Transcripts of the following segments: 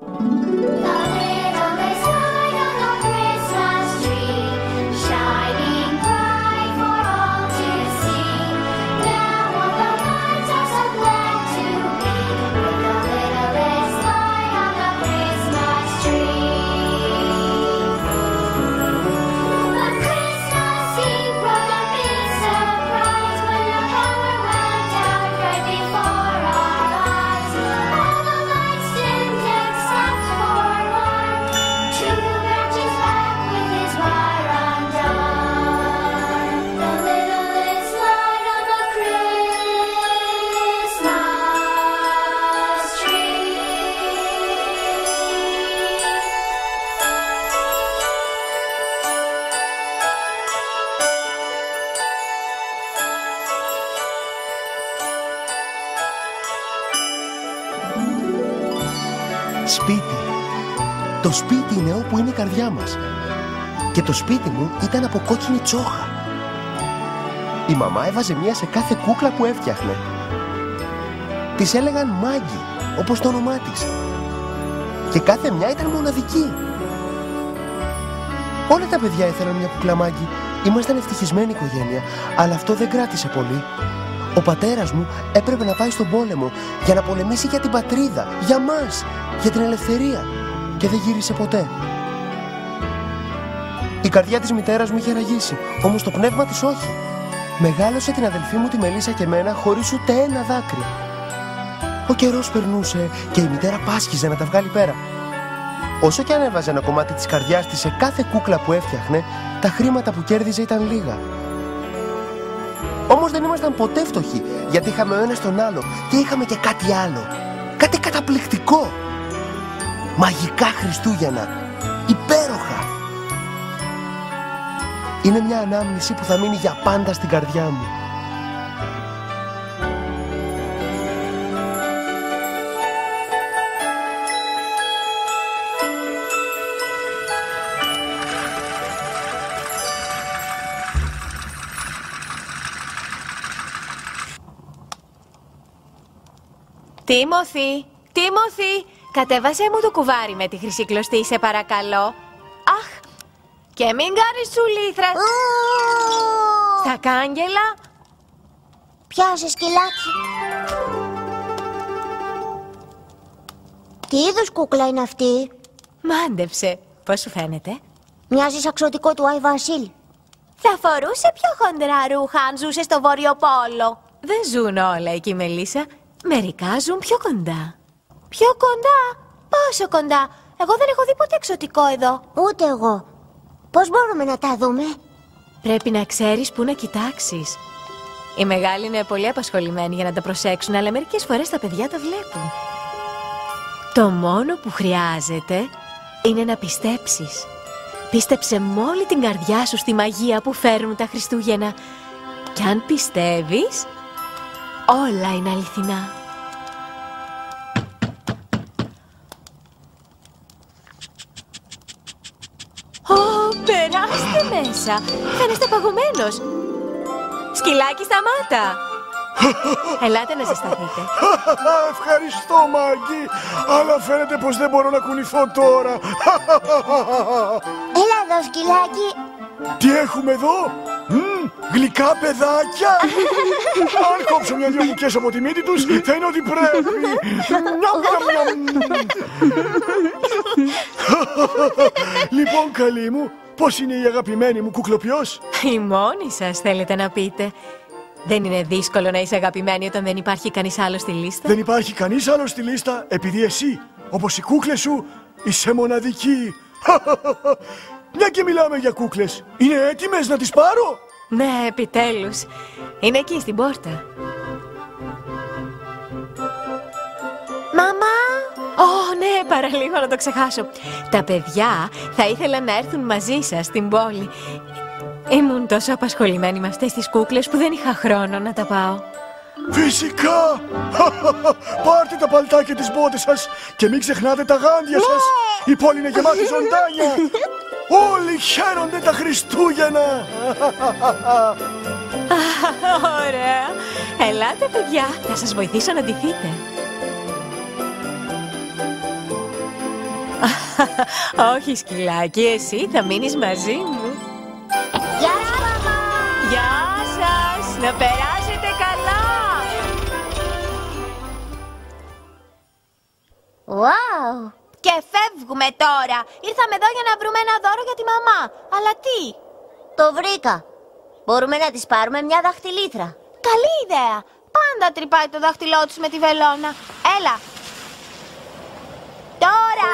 Σπίτι. Και το σπίτι μου ήταν από κόκκινη τσόχα. Η μαμά έβαζε μια σε κάθε κούκλα που έφτιαχνε. Της έλεγαν Μάγκη, όπως το όνομά της. Και κάθε μια ήταν μοναδική. Όλα τα παιδιά ήθελαν μια κούκλα Μάγκη. Ήμασταν ευτυχισμένη οικογένεια, αλλά αυτό δεν κράτησε πολύ. Ο πατέρας μου έπρεπε να πάει στον πόλεμο για να πολεμήσει για την πατρίδα, για μας, για την ελευθερία και δεν γύρισε ποτέ. Η καρδιά της μητέρας μου είχε ραγίσει, όμως το πνεύμα της όχι. Μεγάλωσε την αδελφή μου τη Μελίσσα και μένα χωρίς ούτε ένα δάκρυ. Ο καιρός περνούσε και η μητέρα πάσχιζε να τα βγάλει πέρα. Όσο και αν έβαζε ένα κομμάτι της καρδιάς της σε κάθε κούκλα που έφτιαχνε, τα χρήματα που κέρδιζε ήταν λίγα. Όμως δεν ήμασταν ποτέ φτωχοί, γιατί είχαμε ο ένας τον άλλο και είχαμε και κάτι άλλο. Κάτι καταπληκτικό. Μαγικά Χριστούγεννα. Είναι μια ανάμνηση που θα μείνει για πάντα στην καρδιά μου. Τίμωθη, Τίμωθη, κατέβασέ μου το κουβάρι με τη χρυσή κλωστή, σε παρακαλώ. Αχ, και μην κάνεις τσουλήθρα. Στα κάγκελα. Πιάσε σκυλάκι. Τι είδους κούκλα είναι αυτή; Μάντεψε. Πώς σου φαίνεται; Μοιάζεις αξιωτικό του Άι Βασίλ. Θα φορούσε πιο χοντρά ρούχα αν ζούσε στο Βόρειο Πόλο. Δεν ζουν όλα εκεί, Μελίσσα. Μερικά ζουν πιο κοντά. Πιο κοντά; Πόσο κοντά; Εγώ δεν έχω δει ποτέ εξωτικό εδώ. Ούτε εγώ. Πώς μπορούμε να τα δούμε; Πρέπει να ξέρεις πού να κοιτάξεις. Οι μεγάλοι είναι πολύ απασχολημένοι για να τα προσέξουν, αλλά μερικές φορές τα παιδιά τα βλέπουν. Το μόνο που χρειάζεται είναι να πιστέψεις. Πίστεψε με όλη την καρδιά σου στη μαγεία που φέρνουν τα Χριστούγεννα. Και αν πιστεύεις, όλα είναι αληθινά. Μέσα. Φαίνεστε παγωμένος. Σκυλάκι, σταμάτα. Ελάτε να ζεσταθείτε. Ευχαριστώ, Μάγκη. Αλλά φαίνεται πως δεν μπορώ να κουνηθώ τώρα. Έλα εδώ σκυλάκι. Τι έχουμε εδώ; Μμμ, γλυκά παιδάκια. Αν κόψω μια-δυο μουκές από τη μύτη τους, θα είναι ό,τι πρέπει. Νιαμ, νιαμ, νιαμ. Λοιπόν, καλή μου, πώς είναι η αγαπημένη μου κουκλοποιός; Η μόνη σας θέλετε να πείτε. Δεν είναι δύσκολο να είσαι αγαπημένη όταν δεν υπάρχει κανείς άλλος στη λίστα; Δεν υπάρχει κανείς άλλος στη λίστα, επειδή εσύ, όπως οι κούκλες σου, είσαι μοναδική. Μια και μιλάμε για κούκλες. Είναι έτοιμες να τις πάρω; Ναι, επιτέλους. Είναι εκεί στην πόρτα. Μαμά. Ω, ναι, παραλίγο να το ξεχάσω. Τα παιδιά θα ήθελαν να έρθουν μαζί σας στην πόλη. Ήμουν τόσο απασχολημένη με αυτές τις κούκλες που δεν είχα χρόνο να τα πάω. Φυσικά! Πάρτε τα παλτά και τις μπότες σας και μην ξεχνάτε τα γάντια σας. Η πόλη είναι γεμάτη ζωντάνια. Όλοι χαίρονται τα Χριστούγεννα. Ωραία. Ελάτε, παιδιά. Θα σας βοηθήσω να ντυθείτε. Όχι, σκυλάκι, εσύ θα μείνεις μαζί μου. Γεια σου, μαμά! Γεια σας! Να περάσετε καλά! Wow! Και φεύγουμε τώρα. Ήρθαμε εδώ για να βρούμε ένα δώρο για τη μαμά. Αλλά τι; Το βρήκα. Μπορούμε να της πάρουμε μια δαχτυλίθρα. Καλή ιδέα. Πάντα τρυπάει το δάχτυλό της με τη βελόνα. Έλα. Τώρα.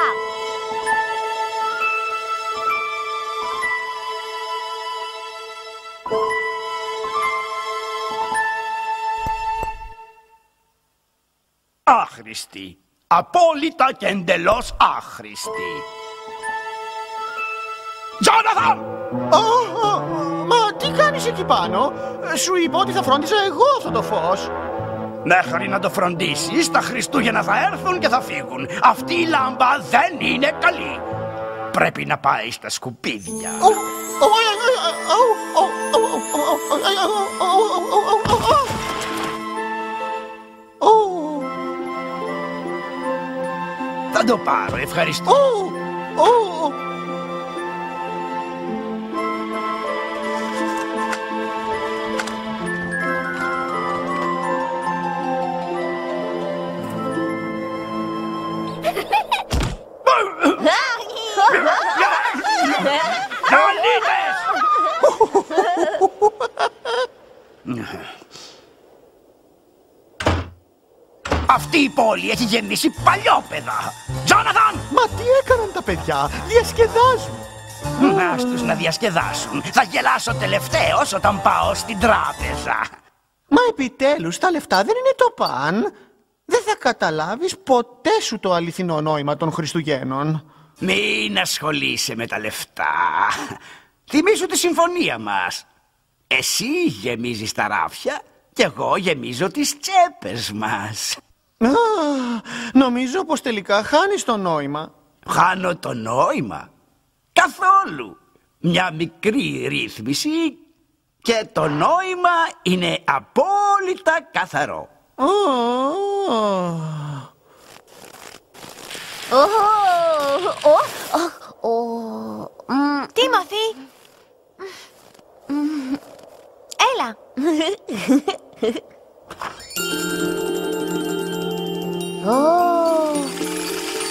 Άχρηστη. Απόλυτα και εντελώς άχρηστη. Τζόναθαν! Ω, ω, Μα τι κάνεις εκεί πάνω. Ε, Σου είπα ότι θα φρόντιζα εγώ αυτό το φως. Μέχρι να το φροντίσεις, τα Χριστούγεννα θα έρθουν και θα φύγουν. Αυτή η λάμπα δεν είναι καλή. Πρέπει να πάει στα σκουπίδια. Το πάρω, ευχαριστώ. ω, ω. Καλύτες! Αυτή η πόλη έχει γεμίσει παλιόπαιδα. Τζόναθαν! Μα τι έκαναν τα παιδιά; Διασκεδάζουν. Ας τους να διασκεδάσουν. Θα γελάσω τελευταίος όταν πάω στην τράπεζα. Μα επιτέλους τα λεφτά δεν είναι το παν. Δεν θα καταλάβεις ποτέ σου το αληθινό νόημα των Χριστουγέννων. Μην ασχολείσαι με τα λεφτά. Θυμήσου τη συμφωνία μας. Εσύ γεμίζεις τα ράφια και εγώ γεμίζω τις τσέπες μας. Α, νομίζω πως τελικά χάνεις το νόημα. Χάνω το νόημα. Καθόλου. Μια μικρή ρύθμιση και το νόημα είναι απόλυτα καθαρό. Ω, Ω, ω, ω, ω, μ, Τίμωθη. Έλα. Ω.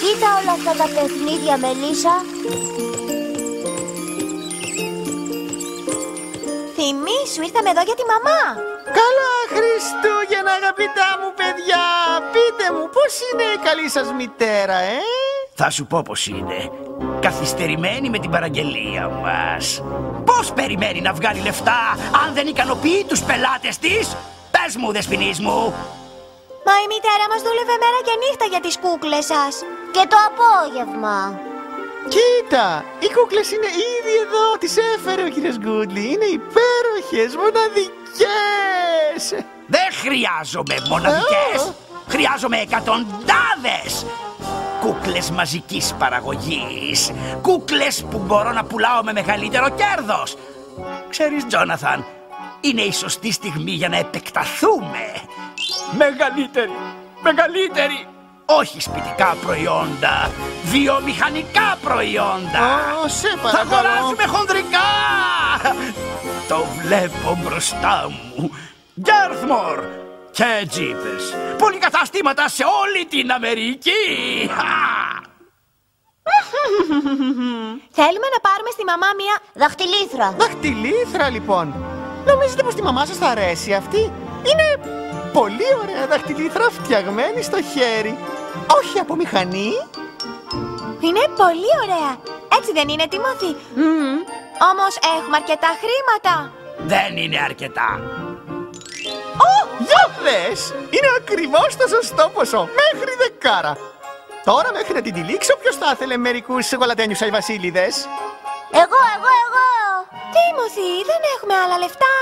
Κοίτα όλα αυτά τα παιχνίδια, Μελίσσα. Θυμήσου, ήρθαμε εδώ για τη μαμά. Καλά Χριστούγεννα αγαπητά μου παιδιά. Πείτε μου πώς είναι η καλή σας μητέρα, ε; Θα σου πω πως είναι. Καθυστερημένη με την παραγγελία μας. Πώς περιμένει να βγάλει λεφτά αν δεν ικανοποιεί τους πελάτες της; Πες μου, δεσποινής μου. Μα η μητέρα μας δούλευε μέρα και νύχτα για τις κούκλες σας. Και το απόγευμα. Κοίτα, οι κούκλες είναι ήδη εδώ. Τις έφερε ο κύριος Γκούντλι. Είναι υπέροχες, μοναδικές. Δεν χρειάζομαι μοναδικές. Α. Χρειάζομαι εκατοντάδες. Κούκλες μαζικής παραγωγής. Κούκλες που μπορώ να πουλάω με μεγαλύτερο κέρδος. Ξέρεις, Τζόναθαν, είναι η σωστή στιγμή για να επεκταθούμε. Μεγαλύτερη, μεγαλύτερη. Όχι σπιτικά προϊόντα, βιομηχανικά προϊόντα. Ω, σε Θα παρακαλώ. αγοράζουμε χονδρικά! Το βλέπω μπροστά μου. Γκέρθμορ και τζίπες. Πολυκαταστήματα σε όλη την Αμερική. Χα! Θέλουμε να πάρουμε στη μαμά μια... Δαχτυλίθρα. Δαχτυλίθρα λοιπόν. Νομίζετε πως τη μαμά σας θα αρέσει αυτή; Είναι πολύ ωραία δαχτυλίθρα φτιαγμένη στο χέρι. Όχι από μηχανή. Είναι πολύ ωραία. Έτσι δεν είναι, Τιμώθη. Όμως έχουμε αρκετά χρήματα. Δεν είναι αρκετά. Ω, για δες! Είναι ακριβώς το σωστό ποσό. Μέχρι δεκάρα. Τώρα μέχρι να την τυλίξω ποιος θα ήθελε μερικούς γολατένιους αϊβασίλειδες. Εγώ, εγώ, εγώ. Τίμωθη, δεν έχουμε άλλα λεφτά.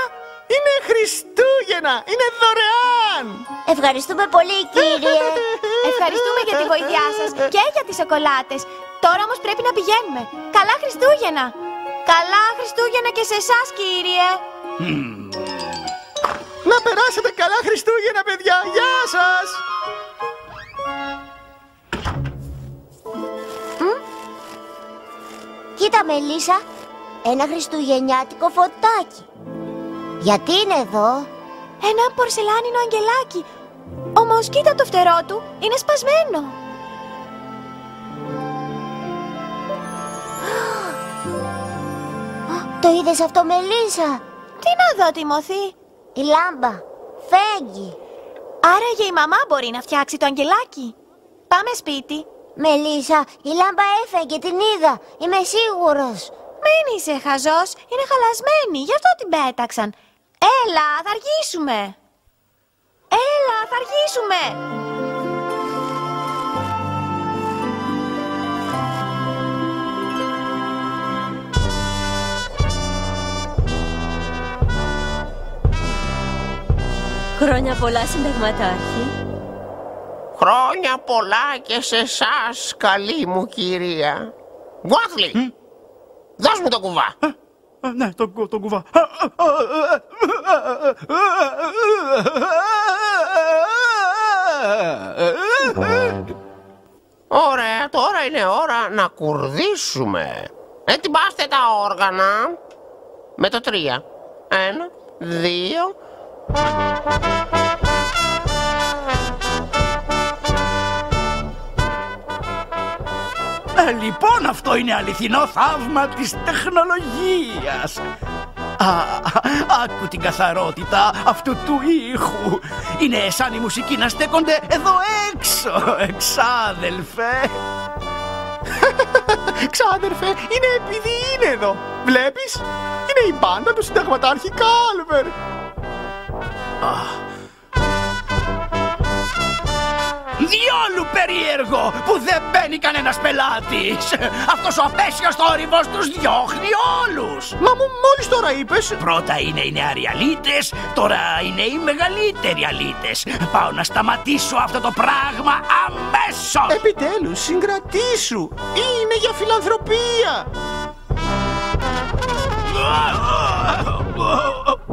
Είναι Χριστούγεννα! Είναι δωρεάν! Ευχαριστούμε πολύ, κύριε. Ευχαριστούμε για τη βοήθειά σας και για τις σοκολάτες. Τώρα όμως πρέπει να πηγαίνουμε. Καλά Χριστούγεννα. Καλά Χριστούγεννα και σε εσάς, κύριε. Να περάσετε καλά Χριστούγεννα, παιδιά! Γεια σας! Μελίσσα, ένα χριστουγεννιάτικο φωτάκι. Γιατί είναι εδώ; Ένα πορσελάνινο αγγελάκι. Όμως κοίτα το φτερό του, είναι σπασμένο. Το είδες αυτό, Μελίσσα; Τι να δω, Τιμωθή. Η λάμπα. Φέγγει. Άραγε η μαμά μπορεί να φτιάξει το αγγελάκι. Πάμε σπίτι. Μελίσσα, η λάμπα έφεγε, την είδα. Είμαι σίγουρος. Μην είσαι χαζός, είναι χαλασμένη, γι' αυτό την πέταξαν. Έλα, θα αργήσουμε. Έλα, θα αργήσουμε. Χρόνια πολλά, συνταγματάρχη. Χρόνια πολλά και σε εσάς, καλή μου κυρία. Γουάθλι, δώσ' μου το κουβά. Α, Ναι, τον κου- τον κουβά. Ωραία, τώρα είναι ώρα να κουρδίσουμε. Ετοιμάστε τα όργανα. Με το τρία. Ένα, δύο. Λοιπόν, αυτό είναι αληθινό θαύμα της τεχνολογίας. Α, άκου την καθαρότητα αυτού του ήχου. Είναι σαν η μουσική να στέκονται εδώ έξω, εξάδελφε. Ξάδερφε, είναι επειδή είναι εδώ. Βλέπεις, είναι η μπάντα του συνταγματάρχη Κάλβερ. Διόλου περίεργο που δεν μπαίνει κανένας πελάτης. Αυτός ο απέσιος θόρυβος τους διώχνει όλους. Μα μου μόλις τώρα είπες. Πρώτα είναι οι νεαροί αλήτες, τώρα είναι οι μεγαλύτεροι αλήτες. Πάω να σταματήσω αυτό το πράγμα αμέσως. Επιτέλους, συγκρατήσου. Είναι για φιλανθρωπία.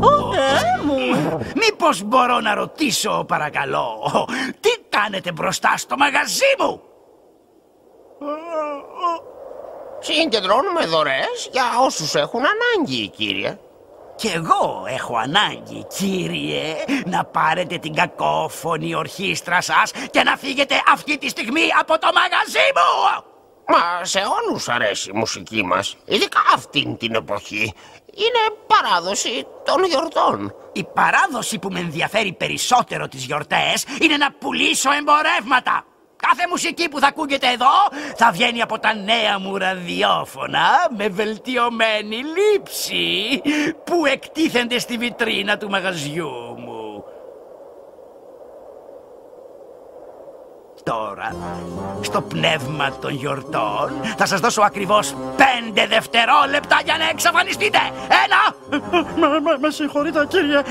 Μήπως μπορώ να ρωτήσω παρακαλώ Τι κάνετε μπροστά στο μαγαζί μου; Συγκεντρώνουμε δωρεές για όσους έχουν ανάγκη, κύριε. Κι εγώ έχω ανάγκη κύριε Να πάρετε την κακόφωνη ορχήστρα σας Και να φύγετε αυτή τη στιγμή από το μαγαζί μου Μα σε όλους αρέσει η μουσική μας, ειδικά αυτήν την εποχή. Είναι παράδοση των γιορτών. Η παράδοση που με ενδιαφέρει περισσότερο τις γιορτές είναι να πουλήσω εμπορεύματα. Κάθε μουσική που θα ακούγεται εδώ θα βγαίνει από τα νέα μου ραδιόφωνα με βελτιωμένη λήψη που εκτίθενται στη βιτρίνα του μαγαζιού μου. Τώρα, στο πνεύμα των γιορτών, θα σας δώσω ακριβώς πέντε δευτερόλεπτα για να εξαφανιστείτε. Ένα, Με, με, με συγχωρείτε κύριε, Α,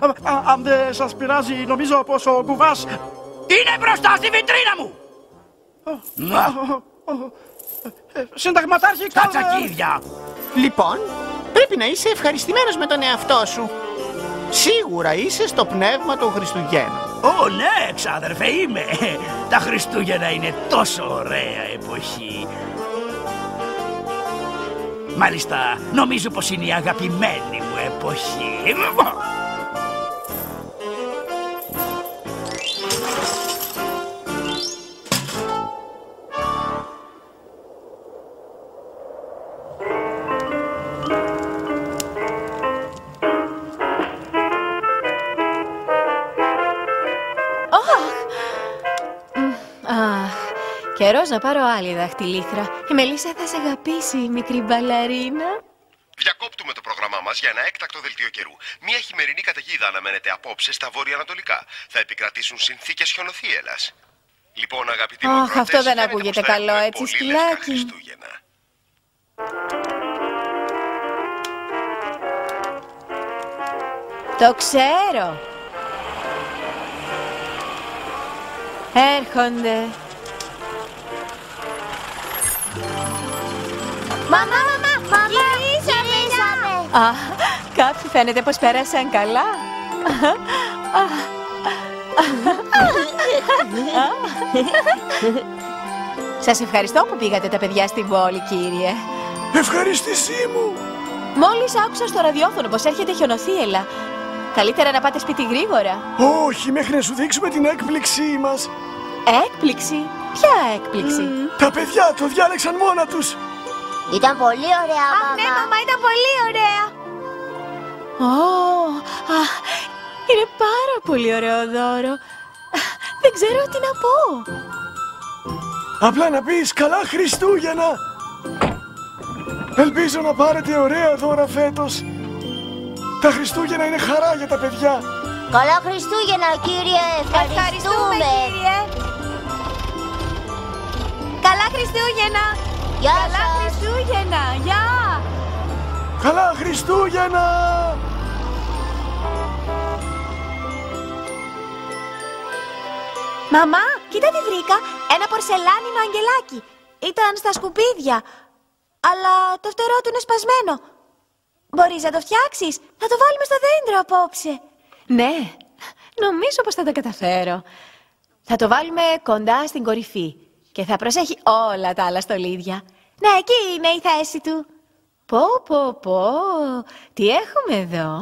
α, α, αν δεν σας πειράζει νομίζω πως ο κουβάς... είναι μπροστά στη βιτρίνα μου. Να, Ε, Συνταγματάρχη Κάλβερ! Κατσακίδια. Λοιπόν, πρέπει να είσαι ευχαριστημένος με τον εαυτό σου. Σίγουρα είσαι στο πνεύμα των Χριστουγέννων. Ω, ναι, ξάδερφε, είμαι. Τα Χριστούγεννα είναι τόσο ωραία εποχή. Μάλιστα, νομίζω πως είναι η αγαπημένη μου εποχή. Καιρός να πάρω άλλη δαχτυλίθρα. Η Μελίσσα θα σε αγαπήσει, μικρή μπαλαρίνα. Διακόπτουμε το πρόγραμμά μας για ένα έκτακτο δελτίο καιρού. Μια χειμερινή καταιγίδα αναμένεται απόψε στα βόρεια-ανατολικά. Θα επικρατήσουν συνθήκες χιονοθύελας. Λοιπόν, αγαπητοί μου, Αχ, ακροατές, αυτό δεν φαίνεται ακούγεται πως θα καλό, έχουμε έτσι, πολύ σκυλάκι. λευκά Χριστούγεννα. Το ξέρω. Έρχονται. Μαμά, μαμά, μαμά, γυρίσαμε. Α, κάποιοι φαίνεται πως πέρασαν καλά. Σας ευχαριστώ που πήγατε τα παιδιά στην πόλη, κύριε. Ευχαρίστησή μου. Μόλις άκουσα στο ραδιόφωνο πως έρχεται χιονοθύελα. Καλύτερα να πάτε σπίτι γρήγορα. Όχι, μέχρι να σου δείξουμε την έκπληξή μας. Έκπληξη; Ποια έκπληξη; Τα παιδιά το διάλεξαν μόνα τους. Ήταν πολύ ωραία, Αχ, μαμά. ναι, μαμά, ήταν πολύ ωραία. Ω, α, είναι πάρα πολύ ωραίο δώρο. Δεν ξέρω τι να πω. Απλά να πεις καλά Χριστούγεννα. Ελπίζω να πάρετε ωραία δώρα φέτος. Τα Χριστούγεννα είναι χαρά για τα παιδιά. Καλά Χριστούγεννα, κύριε. Ευχαριστούμε, Ευχαριστούμε. κύριε. Καλά Χριστούγεννα. Γεια Καλά σας. Χριστούγεννα. Γεια. Καλά Χριστούγεννα. Μαμά, κοίτα τι βρήκα. Ένα πορσελάνινο αγγελάκι. Ήταν στα σκουπίδια. Αλλά το φτερό του είναι σπασμένο. Μπορείς να το φτιάξεις; Θα το βάλουμε στο δέντρο απόψε. Ναι, νομίζω πως θα τα καταφέρω. Θα το βάλουμε κοντά στην κορυφή και θα προσέχει όλα τα άλλα στολίδια. Ναι, εκεί είναι η θέση του. Πω, πω, πω, τι έχουμε εδώ;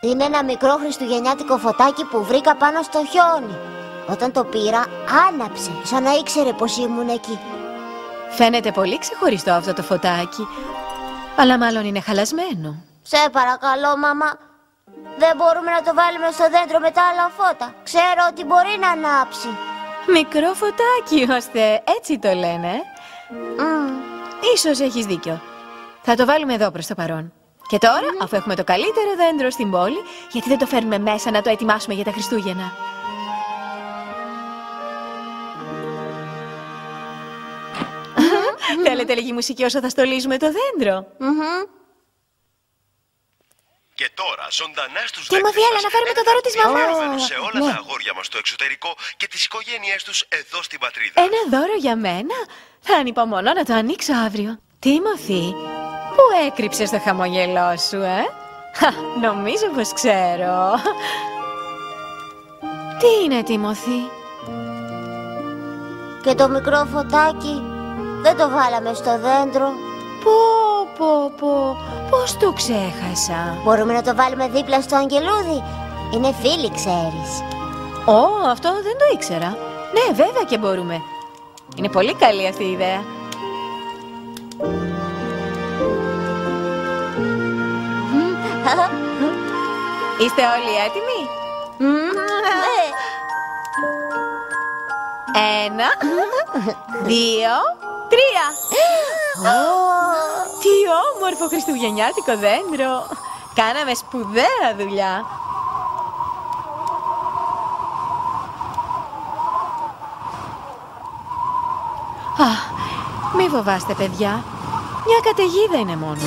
Είναι ένα μικρό χριστουγεννιάτικο φωτάκι που βρήκα πάνω στο χιόνι. Όταν το πήρα, άναψε, σαν να ήξερε πως ήμουν εκεί. Φαίνεται πολύ ξεχωριστό αυτό το φωτάκι, αλλά μάλλον είναι χαλασμένο. Σε παρακαλώ, μαμά. Δεν μπορούμε να το βάλουμε στο δέντρο με τα άλλα φώτα. Ξέρω ότι μπορεί να ανάψει. Μικρό φωτάκι, ώστε έτσι το λένε. Μμ. Ίσως έχεις δίκιο. Θα το βάλουμε εδώ προς το παρόν. Και τώρα, αφού έχουμε το καλύτερο δέντρο στην πόλη, γιατί δεν το φέρνουμε μέσα να το ετοιμάσουμε για τα Χριστούγεννα; Θέλετε λίγη μουσική όσο θα στολίζουμε το δέντρο; Μμμ. Και τώρα, ζωντανάς στους Και δέκτες μου διέλα μας, να φέρουμε το ένα δώρο της δέντρο μαμάς. αφιερωμένο σε όλα Ναι. τα αγόρια μας στο εξωτερικό και τις οικογένειές τους εδώ στην πατρίδα. Ένα δώρο για μένα. Θα ανυπομονώ να το ανοίξω αύριο. Τίμωθη, πού έκρυψες το χαμογελό σου, ε; Χα, νομίζω πως ξέρω. Τι είναι, Τίμωθη; Και το μικρό φωτάκι δεν το βάλαμε στο δέντρο. Πω, πω, πω, πώς το ξέχασα; Μπορούμε να το βάλουμε δίπλα στο αγγελούδι. Είναι φίλοι, ξέρεις. Ω, αυτό δεν το ήξερα. Ναι, βέβαια και μπορούμε. Είναι πολύ καλή αυτή η ιδέα. Είστε όλοι έτοιμοι; Ναι. Ένα, δύο, τρία. Τι όμορφο χριστουγεννιάτικο δέντρο. Κάναμε σπουδαία δουλειά. Α, μη φοβάστε παιδιά. Μια καταιγίδα είναι μόνο.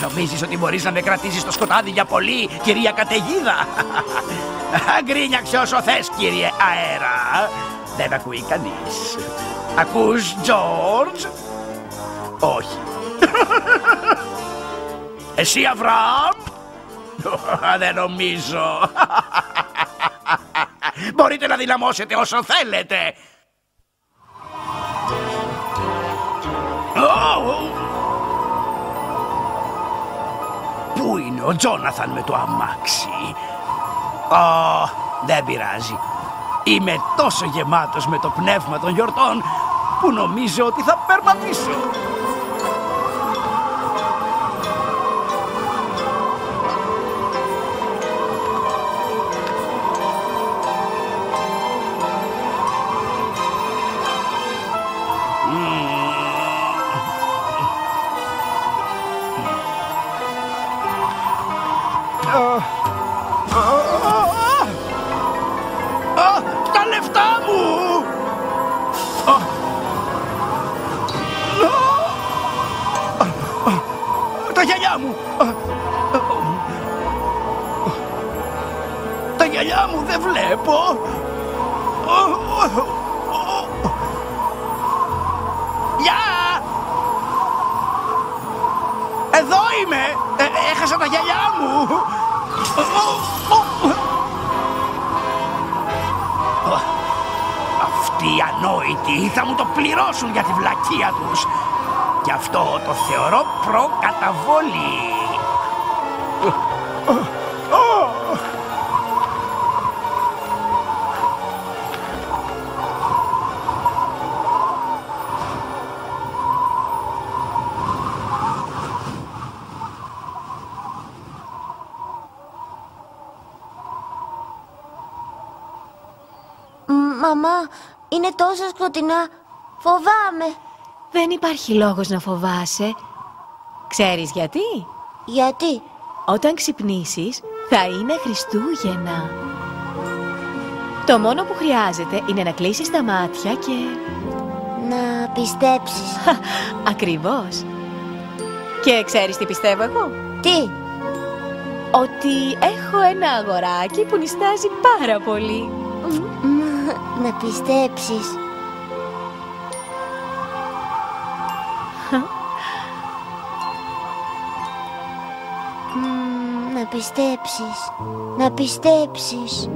Νομίζεις ότι μπορείς να με κρατήσεις στο σκοτάδι για πολύ, κυρία Καταιγίδα; Γκρίνιαξε όσο θες, κύριε Αέρα. Δεν ακούει κανείς. Ακούς, Τζόρτζ; Όχι. Εσύ, Αβραάμ; Δεν νομίζω. Μπορείτε να δυναμώσετε όσο θέλετε. Πού είναι ο Τζόναθαν με το αμάξι; Ω, δεν πειράζει. Είμαι τόσο γεμάτος με το πνεύμα των γιορτών που νομίζω ότι θα περπατήσω. Είναι τόσο σκοτεινά. Φοβάμαι. Δεν υπάρχει λόγος να φοβάσαι. Ξέρεις γιατί; Γιατί; Όταν ξυπνήσεις θα είναι Χριστούγεννα. Το μόνο που χρειάζεται είναι να κλείσεις τα μάτια και... Να πιστέψεις. Ακριβώς. Και ξέρεις τι πιστεύω εγώ; Τι; Ότι έχω ένα αγοράκι που νιστάζει πάρα πολύ. Μ, Να πιστέψεις. Μ, Να πιστέψεις. Να πιστέψεις.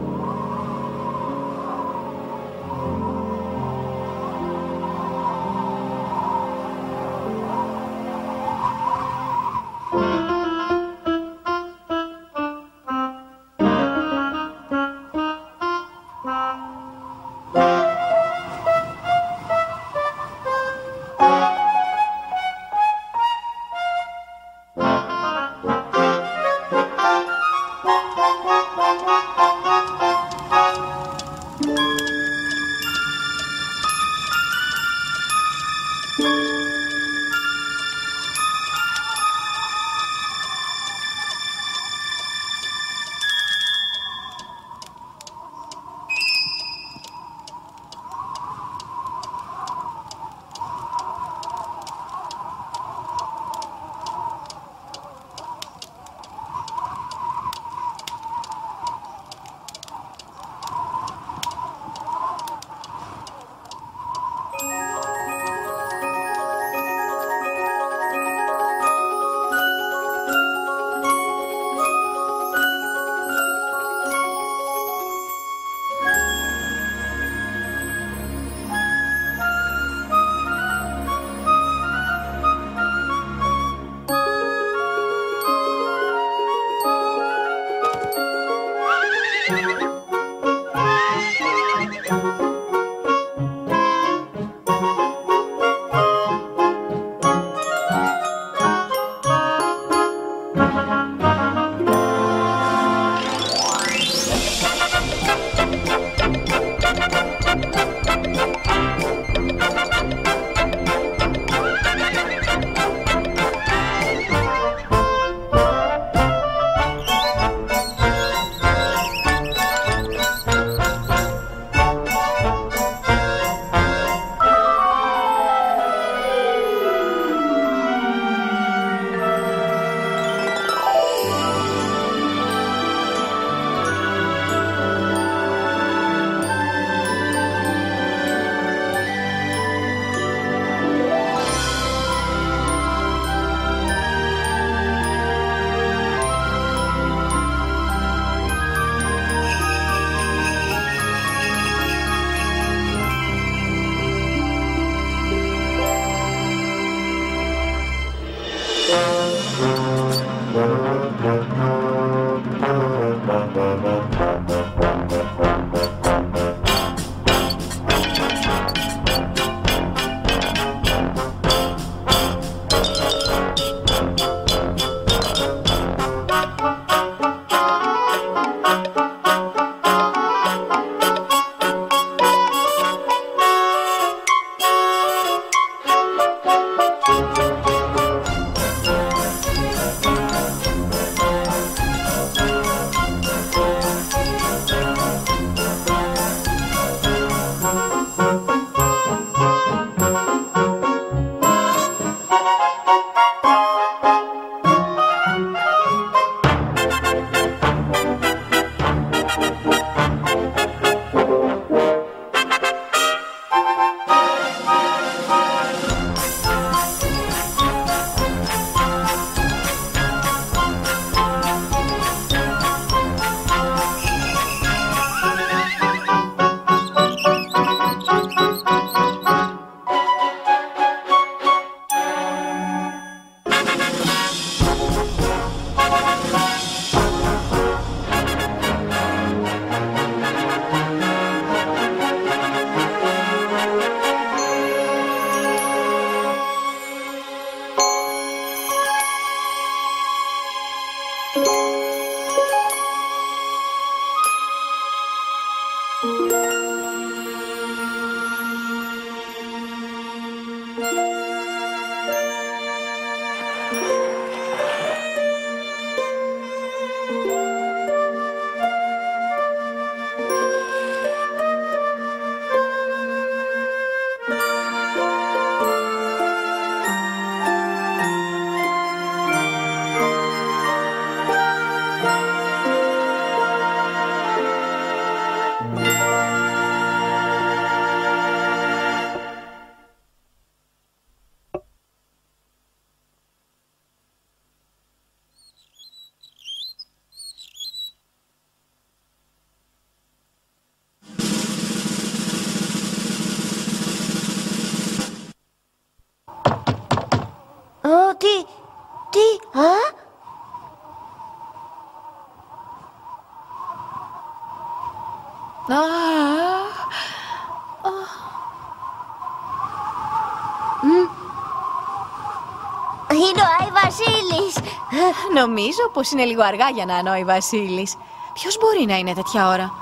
Νομίζω πως είναι λίγο αργά για να είναι ο Άι Βασίλης. Ποιος μπορεί να είναι τέτοια ώρα;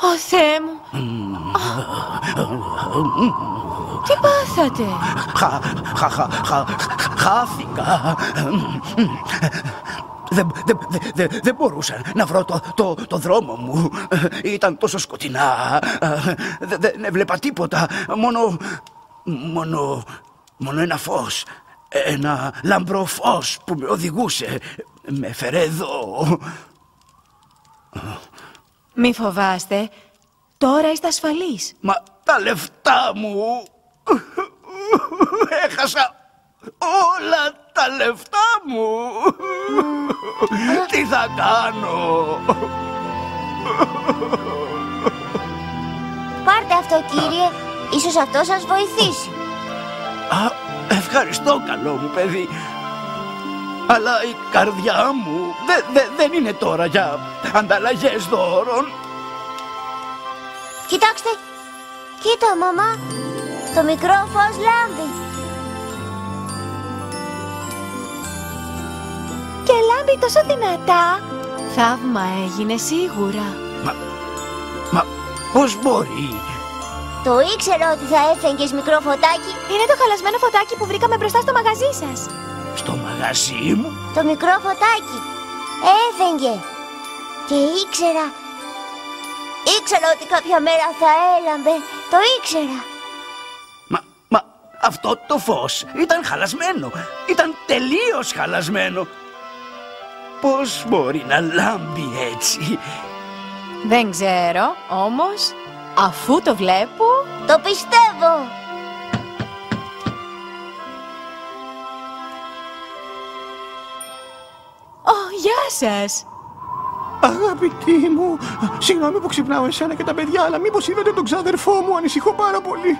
Ω Θεέ μου! Τι πάθατε! Χα, χα, χα, χα, χάθηκα. Δεν, δεν, δεν, δεν, δεν μπορούσα να βρω το, το, το δρόμο μου. Ήταν τόσο σκοτεινά. Δεν, δεν έβλεπα τίποτα. Μόνο, μόνο, μόνο ένα φως. Ένα λαμπρό φως που με οδηγούσε. Με έφερε εδώ. Μη φοβάστε. Τώρα είστε ασφαλείς. Μα τα λεφτά μου. Έχασα όλα τα λεφτά μου. Τι θα κάνω; Πάρτε αυτό κύριε, ίσως αυτό σας βοηθήσει. Α, ευχαριστώ καλό μου παιδί. Αλλά η καρδιά μου δε- δε- δεν είναι τώρα για ανταλλαγές δώρων. Κοιτάξτε, κοίτα μαμά, το μικρό φως λάμπει. Και λάμπει τόσο δυνατά. Θαύμα έγινε σίγουρα. Μα, μα πώς μπορεί; Το ήξερα ότι θα έφεγγες μικρό φωτάκι. Είναι το χαλασμένο φωτάκι που βρήκαμε μπροστά στο μαγαζί σας. Στο μαγαζί μου; Το μικρό φωτάκι. Έφεγγε. Και ήξερα... Ήξερα ότι κάποια μέρα θα έλαμπε. Το ήξερα. Μα, μα αυτό το φως ήταν χαλασμένο. Ήταν τελείως χαλασμένο. Πώς μπορεί να λάμπει έτσι. Δεν ξέρω, όμως, αφού το βλέπω... Το πιστεύω. Ω, γεια σας! Αγαπητή μου, συγγνώμη που ξυπνάω εσένα και τα παιδιά, αλλά μήπως είδατε τον ξάδερφό μου, ανησυχώ πάρα πολύ.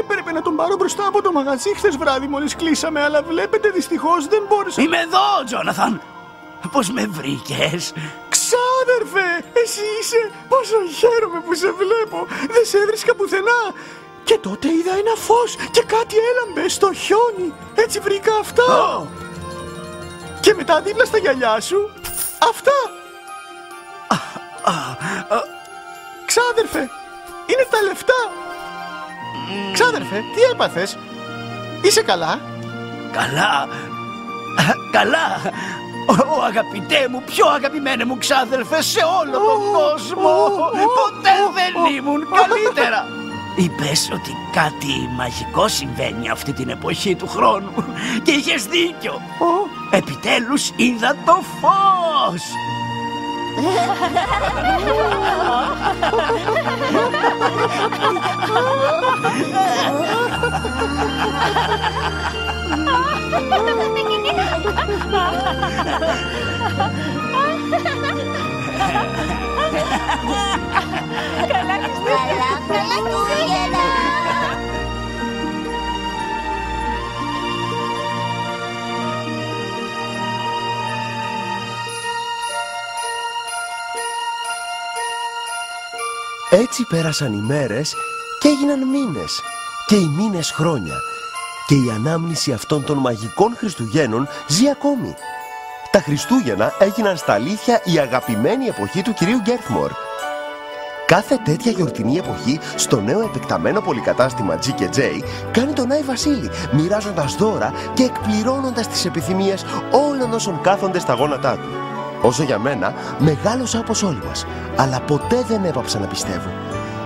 Έπρεπε να τον πάρω μπροστά από το μαγαζί χθες βράδυ μόλις κλείσαμε, αλλά βλέπετε δυστυχώς δεν μπόρεσα. Είμαι εδώ, Τζόναθαν. Πώς με βρήκες; Ξάδερφε, εσύ είσαι. Πόσο χαίρομαι που σε βλέπω. Δεν σε έβρισκα πουθενά. Και τότε είδα ένα φως και κάτι έλαμπε στο χιόνι. Έτσι βρήκα αυτά. Ω, Και μετά δίπλα στα γυαλιά σου, αυτά. Ξάδερφε, είναι τα λεφτά. Ξάδερφε, τι έπαθες; Είσαι καλά; Καλά. Καλά. Ο αγαπητέ μου, πιο αγαπημένε μου ξάδελφε σε όλο τον κόσμο. Ποτέ δεν ήμουν καλύτερα. Είπες ότι κάτι μαγικό συμβαίνει αυτή την εποχή του χρόνου και είχες δίκιο. Επιτέλους είδα το φως. Καλά Χριστούγεννα. Έτσι πέρασαν οι μέρες και έγιναν μήνες και οι μήνες χρόνια και η ανάμνηση αυτών των μαγικών Χριστουγέννων ζει ακόμη. Τα Χριστούγεννα έγιναν στα αλήθεια η αγαπημένη εποχή του κυρίου Γκέρθμορ. Κάθε τέτοια γιορτινή εποχή στο νέο επεκταμένο πολυκατάστημα G&J κάνει τον Άι Βασίλη, μοιράζοντας δώρα και εκπληρώνοντας τις επιθυμίες όλων όσων κάθονται στα γόνατά του. Όσο για μένα, μεγάλωσα όπως όλοι μας, αλλά ποτέ δεν έπαψα να πιστεύω.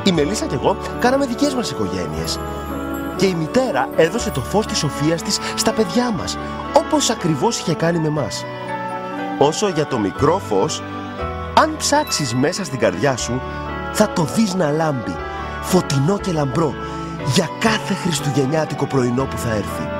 Η Μελίσσα και εγώ κάναμε δικές μας οικογένειες. Και η μητέρα έδωσε το φως της σοφίας της στα παιδιά μας, όπως ακριβώς είχε κάνει με μας. Όσο για το μικρό φως, αν ψάξεις μέσα στην καρδιά σου, θα το δεις να λάμπει, φωτεινό και λαμπρό, για κάθε χριστουγεννιάτικο πρωινό που θα έρθει.